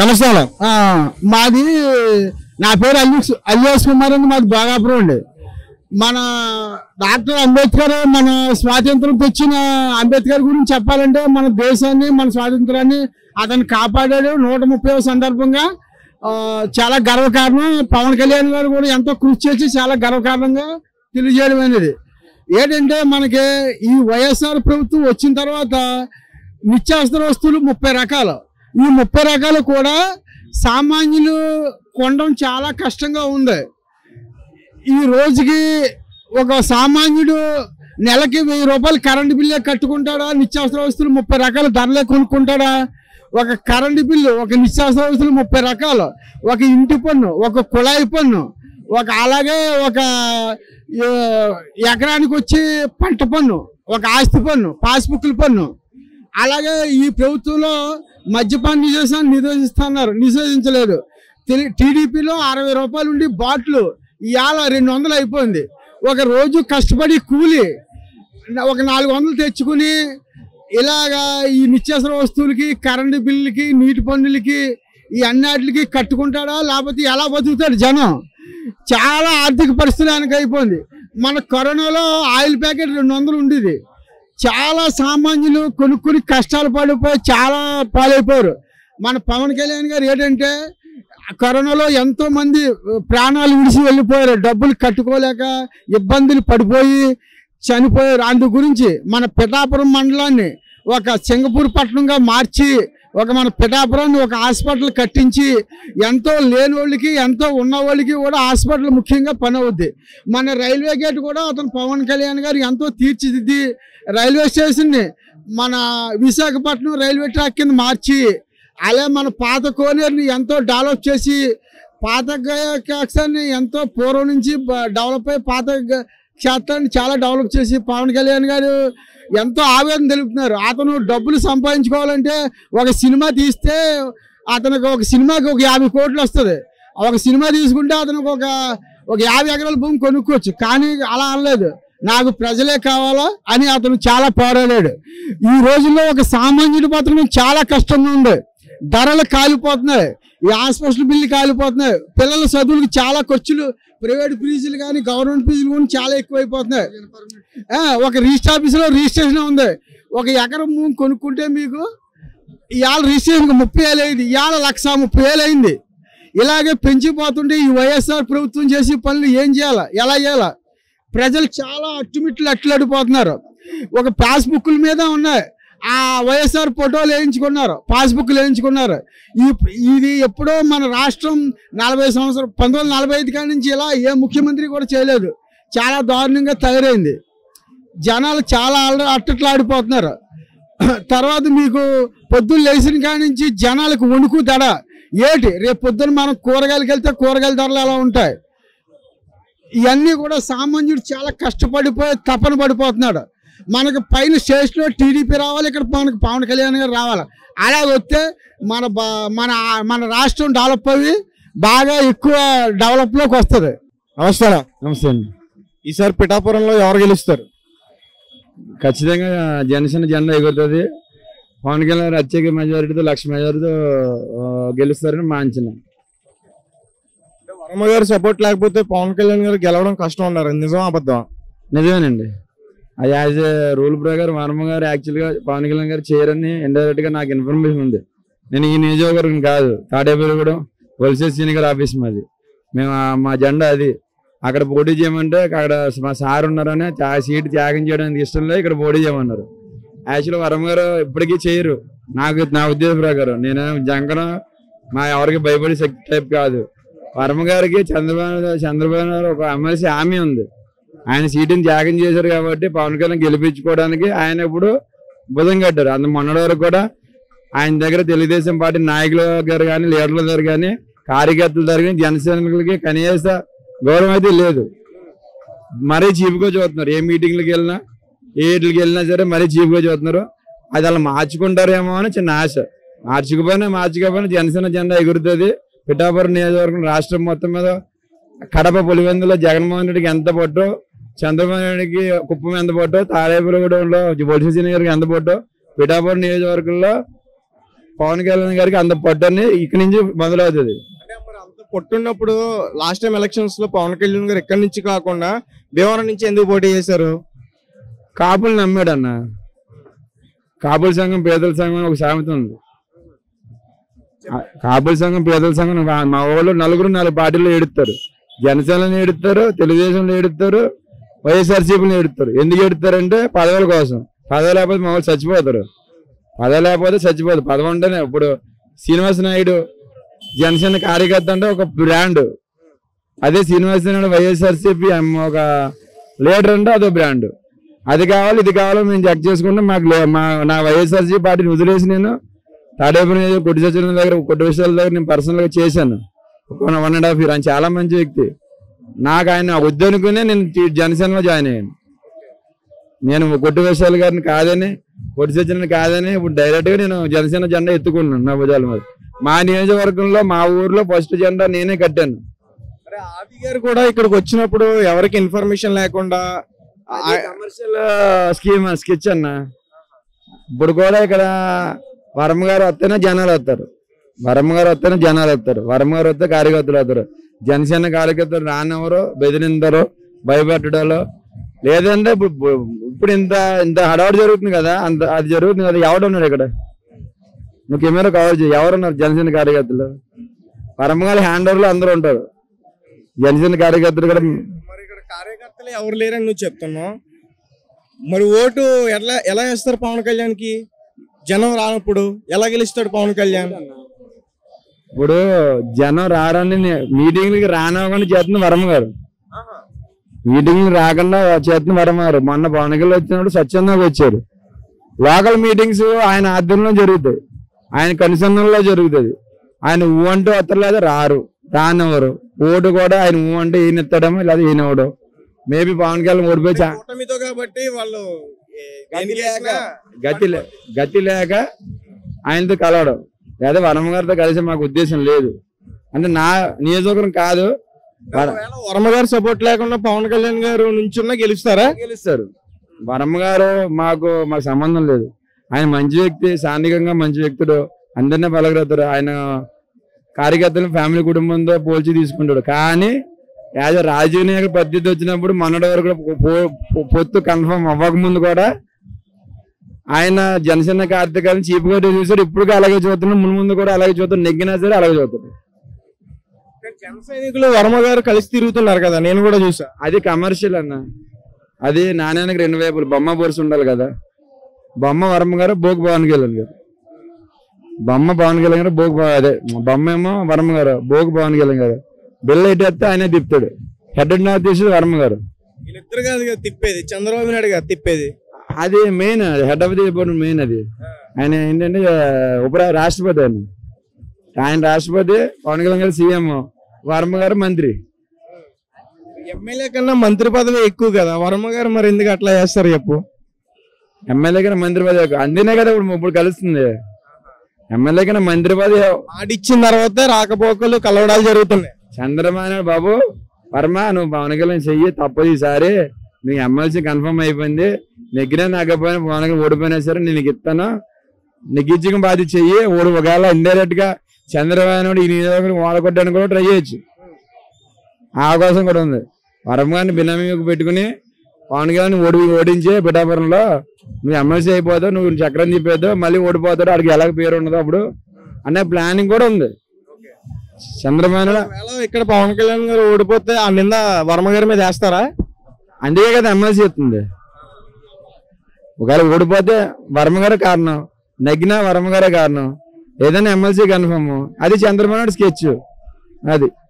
నమస్కారం మాది నా పేరు అల్లి అల్లేష్ కుమార్ అండి మాది భోగాపురం అండి. మన డాక్టర్ అంబేద్కర్ మన స్వాతంత్రం తెచ్చిన అంబేద్కర్ గురించి చెప్పాలంటే మన దేశాన్ని మన స్వాతంత్రాన్ని అతను కాపాడాడు. నూట ముప్పై సందర్భంగా చాలా గర్వకారణం. పవన్ కళ్యాణ్ గారు కూడా ఎంతో కృషి చేసి చాలా గర్వకారణంగా తెలియజేయడం అనేది. ఏంటంటే మనకి ఈ వైఎస్ఆర్ ప్రభుత్వం వచ్చిన తర్వాత నిత్యావసర వస్తువులు ముప్పై రకాలు. ఈ ముప్పై రకాలు కూడా సామాన్యులు కొనడం చాలా కష్టంగా ఉంది. ఈ రోజుకి ఒక సామాన్యుడు నెలకి వెయ్యి రూపాయలు కరెంటు బిల్లే కట్టుకుంటాడా? నిత్యావసర వస్తువులు ముప్పై రకాల ధరలే కొనుక్కుంటాడా? ఒక కరెంటు బిల్లు ఒక నిత్యావసర వస్తువులు ముప్పై రకాలు ఒక ఇంటి పన్ను ఒక కుళాయి పన్ను ఒక అలాగే ఒక ఎకరానికి వచ్చి పంట పన్ను ఒక ఆస్తి పన్ను పాస్బుక్ల పన్ను అలాగే ఈ ప్రభుత్వంలో మద్యపాన నిషేధాన్ని నిరోధిస్తున్నారు. నిషేధించలేదు టీడీపీలో అరవై రూపాయలు ఉండి బాట్లు. ఇవాళ రెండు వందలు అయిపోయింది. ఒక రోజు కష్టపడి కూలి ఒక నాలుగు వందలు తెచ్చుకుని ఇలాగా ఈ నిత్యావసర వస్తువులకి కరెంటు బిల్లులకి నీటి పన్నులకి ఈ అన్నిటికి కట్టుకుంటాడా? లేకపోతే ఎలా బతుకుతాడు జనం? చాలా ఆర్థిక పరిస్థితి వెనక అయిపోయింది. మన కరోనాలో ఆయిల్ ప్యాకెట్ రెండు వందలు ఉండేది. చాలా సామాన్యులు కొనుక్కొని కష్టాలు పడిపోయి చాలా పాలైపోయారు. మన పవన్ కళ్యాణ్ గారు ఏంటంటే కరోనాలో ఎంతో మంది ప్రాణాలు విడిచి వెళ్ళిపోయారు. డబ్బులు కట్టుకోలేక ఇబ్బందులు పడిపోయి చనిపోయారు. అందు గురించి మన పిఠాపురం మండలాన్ని ఒక సింగపూర్ పట్టణంగా మార్చి ఒక మన పిఠాపురాన్ని ఒక హాస్పిటల్ కట్టించి ఎంతో లేని వాళ్ళకి ఎంతో ఉన్న వాళ్ళకి కూడా హాస్పిటల్ ముఖ్యంగా పని అవుద్ది మన రైల్వే గేట్ కూడా అతను పవన్ కళ్యాణ్ గారు ఎంతో తీర్చిదిద్ది రైల్వే స్టేషన్ని మన విశాఖపట్నం రైల్వే ట్రాక్ కింద మార్చి అలా మన పాత కోనేరుని ఎంతో డెవలప్ చేసి పాత గ- ఎంతో పూర్వం నుంచి డెవలప్ అయ్యి పాత క్షేత్రాన్ని చాలా డెవలప్ చేసి పవన్ కళ్యాణ్ గారు ఎంతో ఆవేదన తెలుపుతున్నారు. అతను డబ్బులు సంపాదించుకోవాలంటే ఒక సినిమా తీస్తే అతనికి ఒక సినిమాకి ఒక యాభై కోట్లు వస్తుంది. ఒక సినిమా తీసుకుంటే అతనికి ఒక ఒక యాభై ఎకరాల భూమి కొనుక్కోవచ్చు. కానీ అలా అనలేదు. నాకు ప్రజలే కావాలా అని అతను చాలా పోరాడాడు. ఈ రోజుల్లో ఒక సామాన్యుడి బతకడం చాలా కష్టంగా ఉంది. ధరలు కాలిపోతున్నాయి. ఈ హాస్పిటల్ బిల్లు కాలిపోతున్నాయి. పిల్లల చదువులకు చాలా ఖర్చులు ప్రైవేట్ ఫీజులు కానీ గవర్నమెంట్ ఫీజులు కానీ చాలా ఎక్కువైపోతున్నాయి. ఒక రిజిస్టర్ ఆఫీసులో రిజిస్ట్రేషన్ ఉంది. ఒక ఎకరం భూమి కొనుక్కుంటే మీకు ఇవాళ రిజిస్ట్రేషన్ ముప్పై వేలు అయింది. ఇవాళ లక్ష ముప్పై వేలు అయింది. ఇలాగే పెంచిపోతుంటే ఈ వైఎస్ఆర్ ప్రభుత్వం చేసే పనులు ఏం చేయాలా? ఎలా చేయాలా? ప్రజలు చాలా అట్టుమిట్లు అట్లడిపోతున్నారు. ఒక పాస్బుక్ల మీద ఉన్నాయి. ఆ వైఎస్ఆర్ ఫోటోలు వేయించుకున్నారు పాస్బుక్లు వేయించుకున్నారు ఈ ఇది ఎప్పుడో మన రాష్ట్రం నలభై సంవత్సరం పంతొమ్మిది వందల నలభై ఐదు కాడి నుంచి ఇలా ఏ ముఖ్యమంత్రి కూడా చేయలేదు. చాలా దారుణంగా తయారైంది. జనాలు చాలా అల్ల- అట్టట్లాడిపోతున్నారు. తర్వాత మీకు పొద్దున్న లేచిన కాడి నుంచి జనాలకు వణుకు దడ. ఏటి? రేపు పొద్దున్న మనం కూరగాయలకు వెళ్తే కూరగాయల ధరలు ఎలా ఉంటాయి? ఇవన్నీ కూడా సామాన్యుడు చాలా కష్టపడిపోయి తపన పడిపోతున్నాడు. మనకు పైన స్టేజ్లో టీడీపీ రావాలి ఇక్కడ మనకు పవన్ కళ్యాణ్ గారు రావాలి. అలా వస్తే మన బా- మన మన రాష్ట్రం డెవలప్ అయ్యి బాగా ఎక్కువ డెవలప్లోకి వస్తుంది. నమస్కారం నమస్తే అండి. ఈసారి పిఠాపురంలో ఎవరు గెలుస్తారు? ఖచ్చితంగా జనసేన జెండా ఎగురుతుంది. పవన్ కళ్యాణ్ గారు అత్యధిక మెజారిటీతో లక్ష మెజారిటీతో గెలుస్తారని మా అంచనా. వర్మ గారు సపోర్ట్ లేకపోతే పవన్ కళ్యాణ్ గారు గెలవడం కష్టం ఉన్నారు నిజం అబద్ధం నిజమేనండి. యాజ్ ఏ రూల్ ప్రకారం వర్మ గారు యాక్చువల్గా పవన్ కళ్యాణ్ గారు చేయరని ఇండైరెక్ట్గా నాకు ఇన్ఫర్మేషన్ ఉంది. నేను ఈ నియోజకవర్గం కాదు తాడేపల్లిగూడెం వలసే సీనియర్ ఆఫీస్ మాది. మేము మా జెండా అది. అక్కడ పోటీ చేయమంటే అక్కడ మా సార్ ఉన్నారని ఆ సీట్ త్యాగం చేయడానికి ఇష్టం లేదు ఇక్కడ పోటీ చేయమన్నారు. యాక్చువల్ వర్మ గారు ఇప్పటికీ చేయరు. నాకు నా ఉద్దేశం ప్రకారం. నేను జంకన మా ఎవరికి భయపడే శక్తి టైప్ కాదు. వరమ గారికి చంద్రబాబు చంద్రబాబు గారు ఒక ఎమ్మెల్సీ హామీ ఉంది. ఆయన సీటుని త్యాగం చేశారు కాబట్టి పవన్ కళ్యాణ్ గెలిపించుకోవడానికి ఆయన ఇప్పుడు బుధం కట్టారు. అంత మొన్నటి వరకు కూడా ఆయన దగ్గర తెలుగుదేశం పార్టీ నాయకుల గారు కానీ లీడర్ల దగ్గర కానీ కార్యకర్తల దగ్గర కానీ జనసైనికులకి కనీస గౌరవం అయితే లేదు. మరీ చీపుగా చూస్తున్నారు. ఏ మీటింగ్లకు వెళ్ళినా ఏ ఇట్లకి వెళ్ళినా సరే మరీ చీపుగా చూస్తున్నారు. అది అలా మార్చుకుంటారేమో అని చిన్న ఆశ. మార్చుకుపోయినా మార్చుకపోయినా జనసేన జెండా ఎగురుతుంది. పిఠాపురం నియోజకవర్గం రాష్ట్రం మొత్తం మీద కడప పులివెందులో జగన్మోహన్ రెడ్డికి ఎంత పట్టు చంద్రబాబు నాయుడికి కుప్పం ఎంత పట్టో తాడేపల్లిగూడెంలో బొలిసిన గారికి ఎంత పట్టో పిఠాపురం నియోజకవర్గంలో పవన్ కళ్యాణ్ గారికి అంత పట్టు అని ఇక్కడి నుంచి మొదలవుతుంది. పొట్టున్నప్పుడు లాస్ట్ టైం ఎలక్షన్స్లో పవన్ కళ్యాణ్ గారు ఎక్కడి నుంచి కాకుండా భీమవరం నుంచి ఎందుకు పోటీ చేశారు? కాపులు నమ్మాడు అన్న కాపుల సంఘం పేదల సంఘం ఒక సామెత ఉంది. కాపుల సంఘం పేదల సంఘం మా- మా వాళ్ళు నలుగురు నాలుగు పార్టీలు ఏడుస్తారు. జనసేనని ఏడుస్తారు తెలుగుదేశంలో ఏడుస్తారు వైఎస్ఆర్సీపీని ఎడుతారు ఎందుకు ఎడుతారంటే పదవుల కోసం. పదవి లేకపోతే మా వాళ్ళు చచ్చిపోతారు. పదవి లేకపోతే చచ్చిపోతారు పదవి ఉంటేనే ఇప్పుడు శ్రీనివాస నాయుడు జనసేన కార్యకర్త అంటే ఒక బ్రాండ్. అదే శ్రీనివాస నాయుడు వైఎస్ఆర్సీపీ ఒక లీడర్ అంటే అదో బ్రాండ్. అది కావాలి ఇది కావాలి మేము చెక్ చేసుకుంటే. మాకు లే- మా నా వైఎస్ఆర్సీ పార్టీని వదిలేసి నేను తాడేపల్లి నియోజక కొట్టి సచిన దగ్గర కొట్టి విషయాల దగ్గర నేను పర్సనల్గా చేశాను. వన్ అండ్ హాఫ్ ఇయర్ ఆయన చాలా మంచి వ్యక్తి. నాకు ఆయన వద్దనుకునే నేను జనసేనలో జాయిన్ అయ్యాను. నేను కొట్టి విషయాల గారిని కాదని కొట్టి సచిన కాదని ఇప్పుడు డైరెక్ట్గా నేను జనసేన జెండా ఎత్తుకున్నాను నా భుజాల మీద. మా నియోజకవర్గంలో మా ఊర్లో ఫస్ట్ జెండా నేనే కట్టాను. ఆది గారు కూడా ఇక్కడికి వచ్చినప్పుడు ఎవరికి ఇన్ఫర్మేషన్ లేకుండా కమర్షియల్ స్కీమ్ స్కెచ్ అన్న. ఇప్పుడు కూడా ఇక్కడ వరమ్మ గారు వస్తేనే జనాలు వస్తారు. వరమ్మ గారు వస్తేనే జనాలు వస్తారు. వరమ్మ గారు వస్తే కార్యకర్తలు వస్తారు. జనసేన కార్యకర్తలు రానివ్వరు బెదిరిందరు భయపెట్టడాలు? లేదంటే ఇప్పుడు ఇప్పుడు ఇంత ఇంత హడావుడు జరుగుతుంది కదా అంత అది జరుగుతుంది కదా ఎవడు ఉన్నాడు ఇక్కడ? నువ్వు కెమెరా కవర్ చేయి ఎవరున్నారు జనసేన కార్యకర్తలు? వరమ్మ హ్యాండ్ ఓవర్లో అందరూ ఉంటారు. జనసేన కార్యకర్తలు కూడా మరి ఇక్కడ కార్యకర్తలు ఎవరు లేరని నువ్వు చెప్తున్నావు. మరి ఓటు ఎలా ఎలా వేస్తారు పవన్ కళ్యాణ్కి జనం రానప్పుడు ఎలా గెలుస్తాడు పవన్ కళ్యాణ్? ఇప్పుడు జనం రారని మీటింగ్లకి రానివ్వకుండా చేస్తుంది వరమ గారు. మీటింగ్లు రాకుండా చేస్తుంది వరమ గారు. మొన్న పవన్ కళ్యాణ్ వచ్చినప్పుడు స్వచ్ఛందంగా వచ్చారు. లోకల్ మీటింగ్స్ ఆయన ఆధ్వర్యంలో జరుగుతాయి. ఆయన కనుసంధంలో జరుగుతుంది ఆయన ఊ అంటూ వస్తలేదు రారు. రానివ్వరు. ఓటు కూడా ఆయన ఊ అంటే ఈయన ఎత్తడమో లేదా ఈయన ఇవ్వడం. మేబీ పవన్ కళ్యాణ్ ఓడిపోయి కాబట్టి వాళ్ళు గతి లేక గతి లేక ఆయనతో కలవడం. లేదా వరమ గారితో కలిసి మాకు ఉద్దేశం లేదు. అంటే నా నియోజకవర్గం కాదు. వర- ఒకవేళ వర్మ గారు సపోర్ట్ లేకుండా పవన్ కళ్యాణ్ గారు నుంచున్నా గెలుస్తారా? గెలుస్తారు. వరమ్మ గారు మాకు మాకు సంబంధం లేదు. ఆయన మంచి వ్యక్తి సాంఘికంగా మంచి వ్యక్తుడు. అందరినీ పలకరెత్తాడు ఆయన కార్యకర్తలు ఫ్యామిలీ కుటుంబంతో పోల్చి తీసుకుంటాడు. కానీ యాజ్ రాజీవ్ నాయకుడు పద్ధతి వచ్చినప్పుడు మొన్నటి వరకు పొత్తు కన్ఫర్మ్ అవ్వక ముందు కూడా ఆయన జనసేన కార్తీకాన్ని చీప్గా చూసాడు ఇప్పుడు అలాగే చూస్తున్నాడు. ముందు ముందు కూడా అలాగే చూస్తాడు నెగ్గినా సరే అలాగే చూస్తాడు జన సైనికులు వర్మ గారు కలిసి తిరుగుతున్నారు కదా నేను కూడా చూసా. అది కమర్షియల్ అన్న. అది నాణ్యానికి రెండు వైపులు. బొమ్మ బొరుసు ఉండాలి కదా. బొమ్మ వర్మ గారు బోక్ పవన్ కళ్యాణ్ గారు బొమ్మ పవన్ కళ్యాణ్ గారు బోక్ అదే బొమ్మ ఏమో వర్మ గారు బోక్ పవన్ కళ్యాణ్ గారు బిల్ల ఇటు వస్తే ఆయనే తిప్పుతాడు. హెడ్ నార్త్ తీసేది వర్మ గారు. వీళ్ళిద్దరు కాదు కదా తిప్పేది. చంద్రబాబు నాయుడు గారు తిప్పేది. అది main head of the department main అది. ఆయన ఏంటంటే ఉప రాష్ట్రపతి ఆయన. ఆయన రాష్ట్రపతి పవన్ కళ్యాణ్ గారు సీఎం వర్మ గారు మంత్రి. ఎమ్మెల్యే కన్నా మంత్రి పదవి ఎక్కువ కదా వర్మ గారు మరి ఎందుకు అట్లా చేస్తారు చెప్పు? ఎమ్మెల్యే కన్నా మంత్రి పదవి ఎక్కువ. అందునే కదా ఇప్పుడు ఇప్పుడు కలుస్తుంది. ఎమ్మెల్యే కన్నా మంత్రి పదవి మాట ఇచ్చిన తర్వాత రాకపోకలు కలవడాలు జరుగుతున్నాయి. చంద్రబాబు బాబు వర్మ నువ్వు పవన్ కళ్యాణ్ చెయ్యి తప్పదు ఈసారి. నువ్వు ఎమ్మెల్సీ కన్ఫర్మ్ అయిపోయింది. నెగ్గినా నాకపోయినా పవన్ ఓడిపోయినా సరే నేను నీకు ఇస్తాను. నెగ్గించక బాధ్యత చెయ్యి. ఓడి ఒకవేళ ఇండైరెక్ట్గా చంద్రబాబు ఈ నియోజకవర్గం వాడగొట్టడానికి కూడా ట్రై చేయొచ్చు. ఆ అవకాశం కూడా ఉంది. వరం గారిని బినామీకి పెట్టుకుని పవన్ కళ్యాణ్ ఓడి ఓడించి పిఠాపురంలో నువ్వు ఎమ్మెల్సీ అయిపోతావు నువ్వు చక్రం తిప్పేద్దావు మళ్ళీ ఓడిపోతాడు అడిగి ఎలాగ పేరు ఉండదు అప్పుడు అనే ప్లానింగ్ కూడా ఉంది. చంద్రబాబు ఇక్కడ పవన్ కళ్యాణ్ గారు ఓడిపోతే ఆ నింద వర్మ గారి మీద వేస్తారా? అందుకే కదా ఎమ్మెల్సీ చెప్తుంది ఒకవేళ ఓడిపోతే వర్మ గారే కారణం నగ్గినా వర్మ గారే కారణం. ఏదైనా ఎమ్మెల్సీ కన్ఫర్మ్ అది చంద్రబాబు నాయుడు స్కెచ్ అది.